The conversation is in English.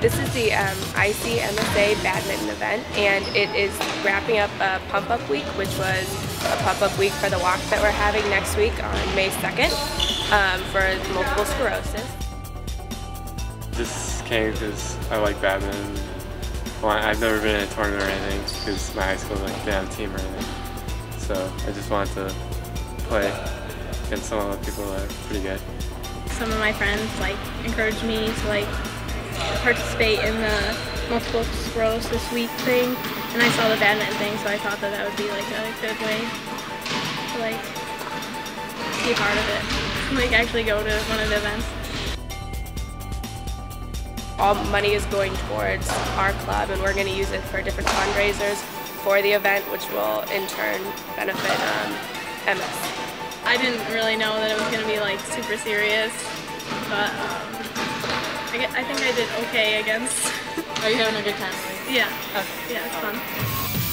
This is the um, ICMSA badminton event, and it is wrapping up a pump up week, which was a pump up week for the walk that we're having next week on May 2nd um, for multiple sclerosis. Just came because I like badminton. Well, I've never been in a tournament or anything because my high school like didn't have a team or anything. So I just wanted to play against some of the people that are pretty good. Some of my friends like encouraged me to like participate in the multiple sclerosis week thing, and I saw the badminton thing, so I thought that that would be like a good way to like be part of it, like actually go to one of the events. All money is going towards our club, and we're going to use it for different fundraisers for the event, which will in turn benefit um, MS. I didn't really know that it was going to be like super serious, but um, I, think I did okay against. Are you having a good time? Yeah. Okay. Yeah, it's fun.